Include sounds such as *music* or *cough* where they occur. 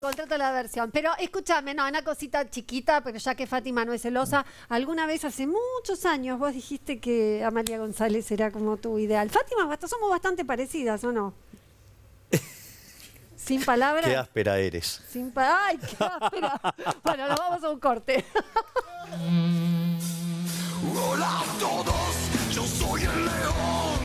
Contrato la versión. Pero escúchame, no, una cosita chiquita, pero ya que Fátima no es celosa, alguna vez hace muchos años vos dijiste que Amalia González era como tu ideal. Fátima, somos bastante parecidas, ¿o no? *laughs* Sin palabras. Qué áspera eres. Sin ¡Ay, qué áspera! *laughs* Bueno, nos vamos a un corte. Hola a todos, yo soy el.